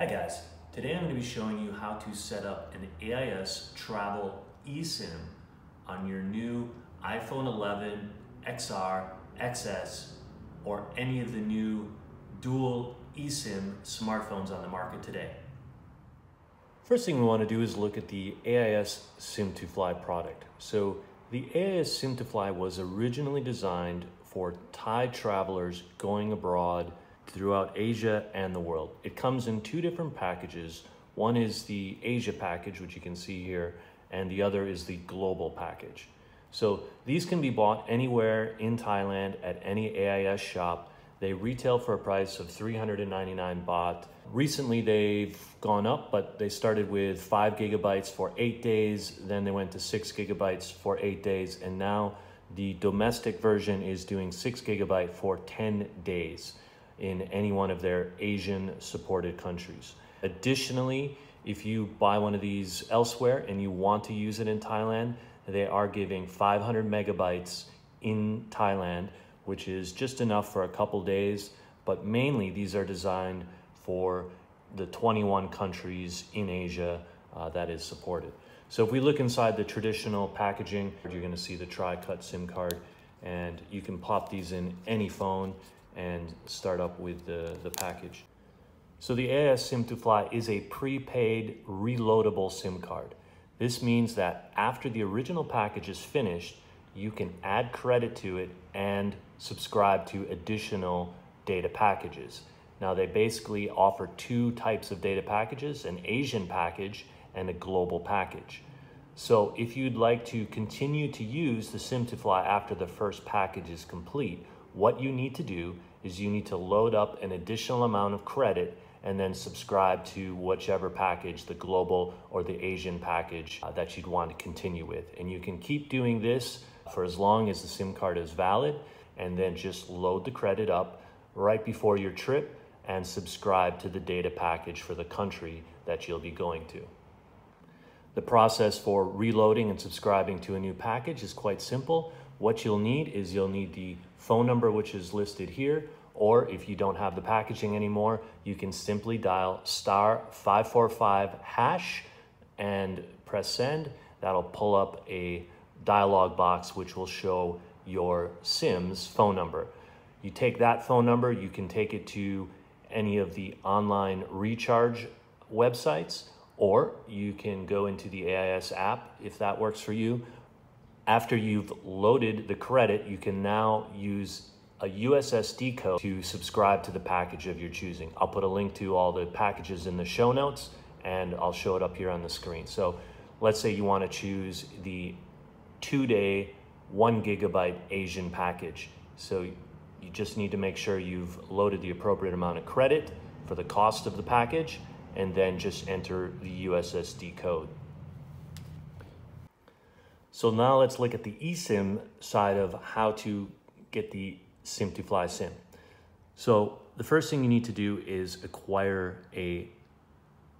Hi guys, today I'm going to be showing you how to set up an AIS travel eSIM on your new iPhone 11, XR, XS, or any of the new dual eSIM smartphones on the market today. First thing we want to do is look at the AIS SIM2Fly product. So the AIS SIM2Fly was originally designed for Thai travelers going abroad throughout Asia and the world. It comes in two different packages. One is the Asia package, which you can see here, and the other is the global package. So these can be bought anywhere in Thailand at any AIS shop. They retail for a price of 399 baht. Recently they've gone up, but they started with five gigabytes for eight days, then they went to six gigabytes for eight days, and now the domestic version is doing six gigabyte for 10 days in any one of their Asian supported countries. Additionally, if you buy one of these elsewhere and you want to use it in Thailand, they are giving 500 megabytes in Thailand, which is just enough for a couple days, but mainly these are designed for the 21 countries in Asia uh, that is supported. So if we look inside the traditional packaging, you're gonna see the tri-cut SIM card and you can pop these in any phone and start up with the, the package. So the AIS SIM2Fly is a prepaid reloadable SIM card. This means that after the original package is finished, you can add credit to it and subscribe to additional data packages. Now they basically offer two types of data packages, an Asian package and a global package. So if you'd like to continue to use the SIM2Fly after the first package is complete, what you need to do is you need to load up an additional amount of credit and then subscribe to whichever package, the global or the Asian package uh, that you'd want to continue with. And you can keep doing this for as long as the SIM card is valid and then just load the credit up right before your trip and subscribe to the data package for the country that you'll be going to. The process for reloading and subscribing to a new package is quite simple. What you'll need is you'll need the phone number which is listed here, or if you don't have the packaging anymore, you can simply dial star 545 hash and press send. That'll pull up a dialog box which will show your SIM's phone number. You take that phone number, you can take it to any of the online recharge websites, or you can go into the AIS app if that works for you, after you've loaded the credit, you can now use a USSD code to subscribe to the package of your choosing. I'll put a link to all the packages in the show notes and I'll show it up here on the screen. So let's say you want to choose the two day, one gigabyte Asian package. So you just need to make sure you've loaded the appropriate amount of credit for the cost of the package and then just enter the USSD code. So now let's look at the eSIM side of how to get the SIM2Fly SIM. So the first thing you need to do is acquire a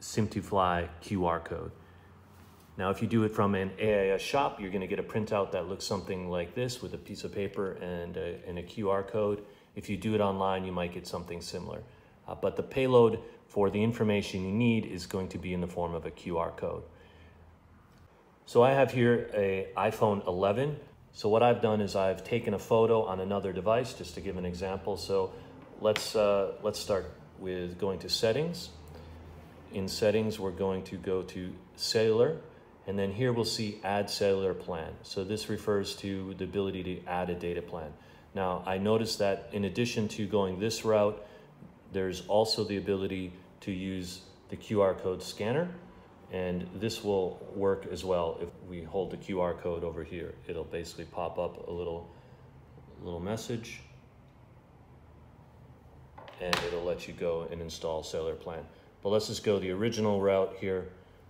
SIM2Fly QR code. Now, if you do it from an AIS shop, you're gonna get a printout that looks something like this with a piece of paper and a, and a QR code. If you do it online, you might get something similar. Uh, but the payload for the information you need is going to be in the form of a QR code. So I have here a iPhone 11. So what I've done is I've taken a photo on another device just to give an example. So let's, uh, let's start with going to settings. In settings, we're going to go to cellular and then here we'll see add cellular plan. So this refers to the ability to add a data plan. Now I noticed that in addition to going this route, there's also the ability to use the QR code scanner and this will work as well if we hold the QR code over here. It'll basically pop up a little, little message and it'll let you go and install cellular plan. But let's just go the original route here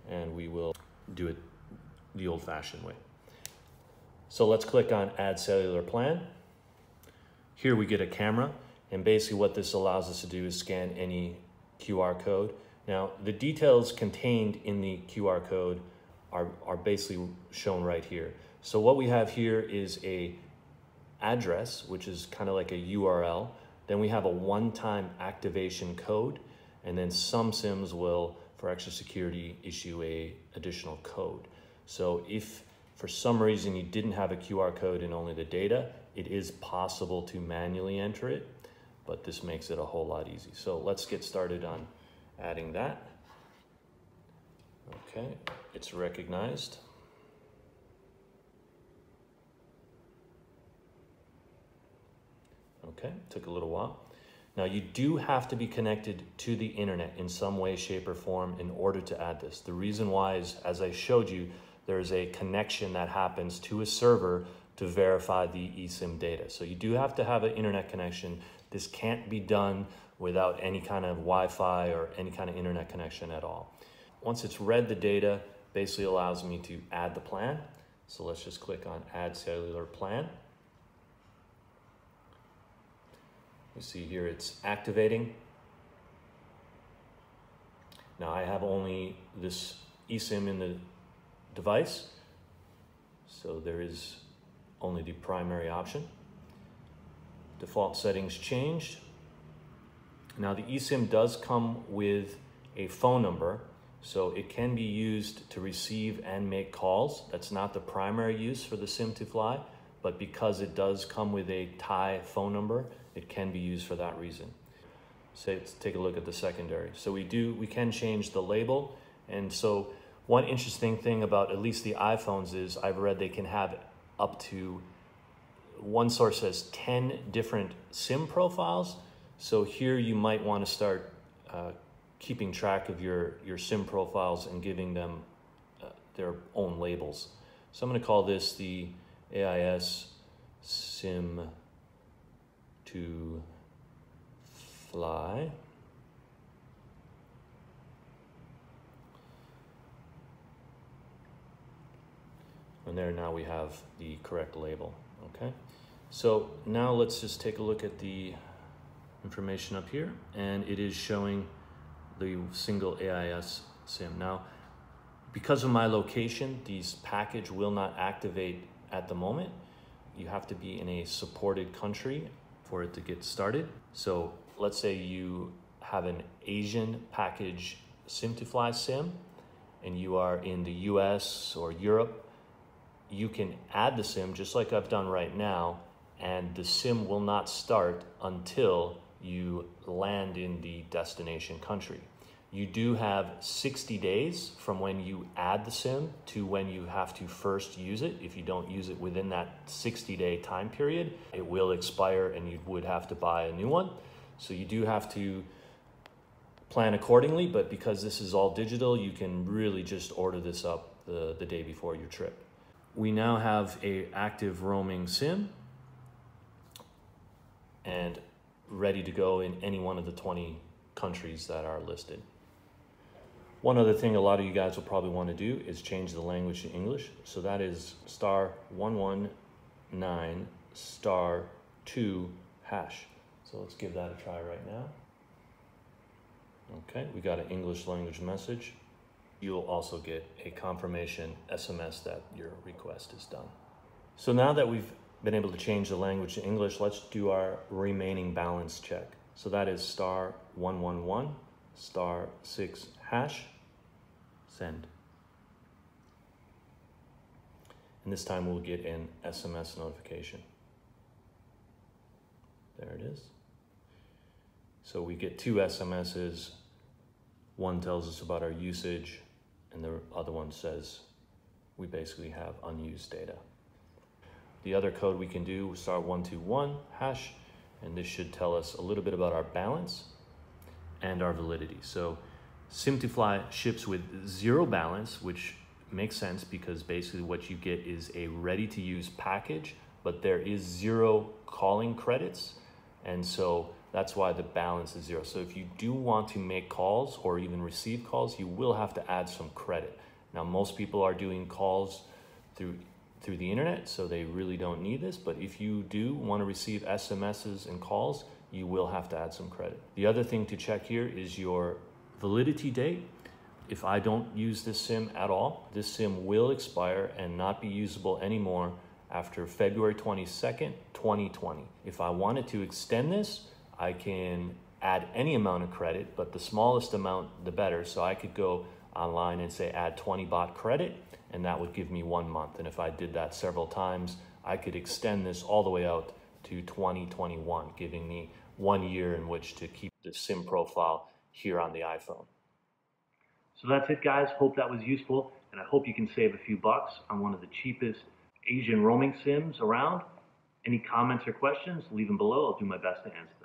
and we will do it the old fashioned way. So let's click on add cellular plan. Here we get a camera and basically what this allows us to do is scan any QR code now, the details contained in the QR code are, are basically shown right here. So what we have here is a address, which is kind of like a URL. Then we have a one-time activation code. and then some SIMs will, for extra security, issue a additional code. So if for some reason you didn't have a QR code and only the data, it is possible to manually enter it, but this makes it a whole lot easy. So let's get started on adding that. Okay, it's recognized. Okay, took a little while. Now you do have to be connected to the internet in some way, shape or form in order to add this. The reason why is, as I showed you, there's a connection that happens to a server to verify the eSIM data. So you do have to have an internet connection. This can't be done without any kind of Wi-Fi or any kind of internet connection at all. Once it's read the data, basically allows me to add the plan. So let's just click on add cellular plan. You see here it's activating. Now I have only this eSIM in the device, so there is only the primary option. Default settings changed. Now the eSIM does come with a phone number, so it can be used to receive and make calls. That's not the primary use for the SIM2Fly, but because it does come with a Thai phone number, it can be used for that reason. So let's take a look at the secondary. So we do, we can change the label. And so one interesting thing about at least the iPhones is I've read they can have up to, one source says 10 different SIM profiles. So here you might want to start uh, keeping track of your, your SIM profiles and giving them uh, their own labels. So I'm going to call this the AIS SIM to fly. And there now we have the correct label, okay? So now let's just take a look at the information up here and it is showing the single AIS SIM. Now, because of my location, these package will not activate at the moment. You have to be in a supported country for it to get started. So let's say you have an Asian package SIM2Fly SIM and you are in the US or Europe, you can add the SIM just like I've done right now and the SIM will not start until you land in the destination country. You do have 60 days from when you add the SIM to when you have to first use it. If you don't use it within that 60 day time period, it will expire and you would have to buy a new one. So you do have to plan accordingly, but because this is all digital, you can really just order this up the, the day before your trip. We now have a active roaming SIM and ready to go in any one of the 20 countries that are listed. One other thing a lot of you guys will probably want to do is change the language to English. So that is star 119 star 2 hash. So let's give that a try right now. Okay, we got an English language message. You'll also get a confirmation SMS that your request is done. So now that we've been able to change the language to English, let's do our remaining balance check. So that is star 111 star 6 hash send. And this time we'll get an SMS notification. There it is. So we get two SMSs. One tells us about our usage, and the other one says we basically have unused data. The other code we can do, star 121 hash, and this should tell us a little bit about our balance and our validity. So SIM2Fly ships with zero balance, which makes sense because basically what you get is a ready to use package, but there is zero calling credits. And so that's why the balance is zero. So if you do want to make calls or even receive calls, you will have to add some credit. Now, most people are doing calls through through the internet, so they really don't need this. But if you do want to receive SMSs and calls, you will have to add some credit. The other thing to check here is your validity date, if I don't use this SIM at all, this SIM will expire and not be usable anymore after February 22nd, 2020. If I wanted to extend this, I can add any amount of credit, but the smallest amount, the better. So I could go online and say add 20 baht credit, and that would give me one month. And if I did that several times, I could extend this all the way out to 2021, giving me one year in which to keep the SIM profile here on the iPhone. So that's it, guys. Hope that was useful, and I hope you can save a few bucks on one of the cheapest Asian roaming SIMs around. Any comments or questions, leave them below. I'll do my best to answer.